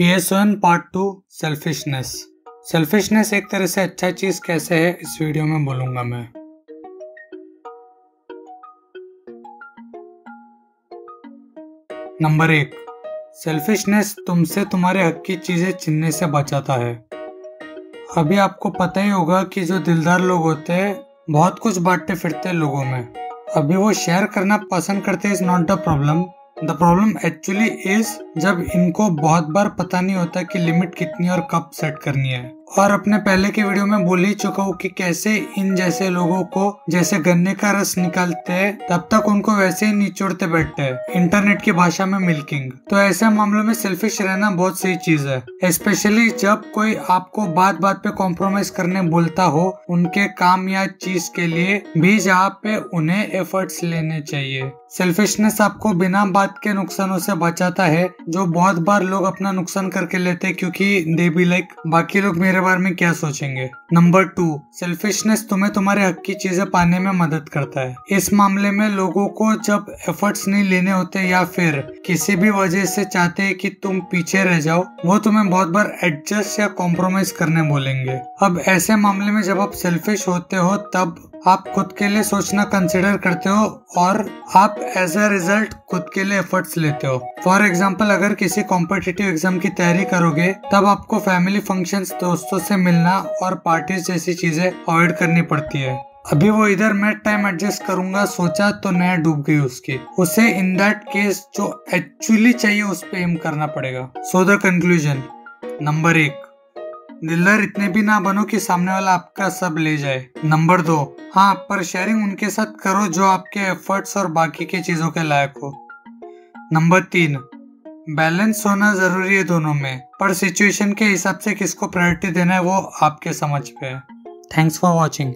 P part two selfishness selfishness एक तरह से अच्छा चीज़ कैसे है, इस वीडियो में बोलूँगा मैं। नंबर एक सेल्फिशनेस तुमसे तुम्हारे हक की चीज़ें चिनने से बचाता है। अभी आपको पता ही होगा कि जो दिलदार लोग होते हैं, बहुत कुछ बांटते फिरते लोगों में। अभी वो शेयर करना पसंद करते is not the problem the problem actually is जब इनको बहुत बार पता नहीं होता कि लिमिट कितनी और कब सेट करनी है। और अपने पहले के वीडियो में बोल ही चुका हूँ कि कैसे इन जैसे लोगों को जैसे गन्ने का रस निकालते हैं, तब तक उनको वैसे ही निचोड़ते बैठते हैं इंटरनेट की भाषा में मिल्किंग तो ऐसे मामलों में सेल्फिश रहना बहुत सही चीज़ है स्पेशली जब कोई आपको बात बात पे कॉम्प्रोमाइज करने बोलता हो, उनके काम या चीज़ के लिए भी जहाँ पे उन्हें एफर्ट्स लेने चाहिए। सेल्फिशनेस आपको बिना बात के नुकसानों से बचाता है, जो बहुत बार लोग अपना नुकसान करके लेते क्योंकि दे बी लाइक बाकी लोग मेरे बारे में क्या सोचेंगे? नंबर टू सेल्फिशनेस तुम्हें तुम्हारे हक की चीज़ें पाने में मदद करता है। इस मामले में लोगों को जब एफर्ट्स नहीं लेने होते या फिर किसी भी वजह से चाहते हैं कि तुम पीछे रह जाओ, वो तुम्हें बहुत बार एडजस्ट या कॉम्प्रोमाइज करने बोलेंगे। अब ऐसे मामले में जब आप सेल्फिश होते हो, तब आप खुद के लिए सोचना कंसिडर करते हो और आप एज अ रिज़ल्ट खुद के लिए एफर्ट्स लेते हो। फॉर एग्ज़ाम्पल अगर किसी कॉम्पिटेटिव एग्ज़ाम की तैयारी करोगे, तब आपको फैमिली फ़ंक्शन दोस्तों से मिलना और पार्टीज़ जैसी चीज़ें अवॉइड करनी पड़ती है। अभी वो इधर मैं टाइम एडजस्ट करूँगा, सोचा तो नया डूब गई उसकी। उसे इन दैट केस जो एक्चुअली चाहिए उस पर एम करना पड़ेगा। सो द कंक्लूजन नंबर एक। दिलदार इतने भी ना बनो कि सामने वाला आपका सब ले जाए। नंबर दो हाँ पर शेयरिंग उनके साथ करो जो आपके एफर्ट्स और बाकी के चीज़ों के लायक हो। नंबर तीन बैलेंस होना ज़रूरी है दोनों में, पर सिचुएशन के हिसाब से किसको प्रायोरिटी देना है वो आपके समझ पे है। Thanks for watching